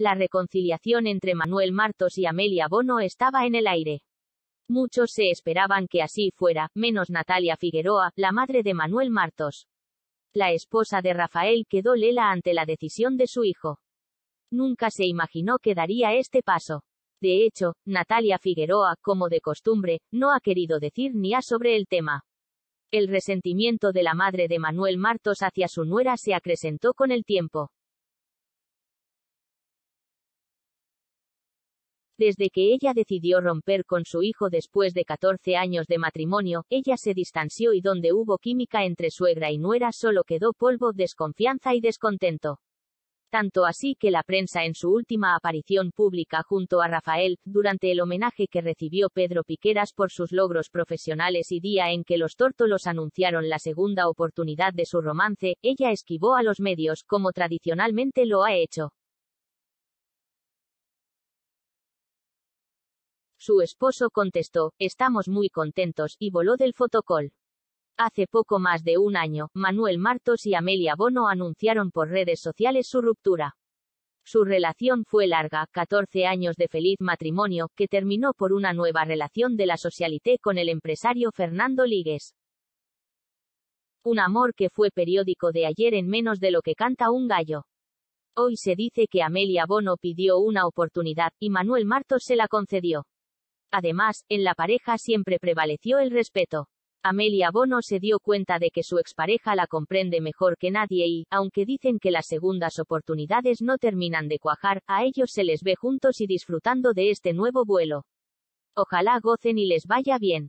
La reconciliación entre Manuel Martos y Amelia Bono estaba en el aire. Muchos se esperaban que así fuera, menos Natalia Figueroa, la madre de Manuel Martos. La esposa de Rafael quedó lela ante la decisión de su hijo. Nunca se imaginó que daría este paso. De hecho, Natalia Figueroa, como de costumbre, no ha querido decir ni a sobre el tema. El resentimiento de la madre de Manuel Martos hacia su nuera se acrecentó con el tiempo. Desde que ella decidió romper con su hijo después de 14 años de matrimonio, ella se distanció y donde hubo química entre suegra y nuera solo quedó polvo, desconfianza y descontento. Tanto así que la prensa en su última aparición pública junto a Rafael, durante el homenaje que recibió Pedro Piqueras por sus logros profesionales y día en que los tórtolos anunciaron la segunda oportunidad de su romance, ella esquivó a los medios, como tradicionalmente lo ha hecho. Su esposo contestó, estamos muy contentos, y voló del fotocol. Hace poco más de un año, Manuel Martos y Amelia Bono anunciaron por redes sociales su ruptura. Su relación fue larga, 14 años de feliz matrimonio, que terminó por una nueva relación de la socialité con el empresario Fernando Líguez. Un amor que fue periódico de ayer en menos de lo que canta un gallo. Hoy se dice que Amelia Bono pidió una oportunidad, y Manuel Martos se la concedió. Además, en la pareja siempre prevaleció el respeto. Amelia Bono se dio cuenta de que su expareja la comprende mejor que nadie y, aunque dicen que las segundas oportunidades no terminan de cuajar, a ellos se les ve juntos y disfrutando de este nuevo vuelo. Ojalá gocen y les vaya bien.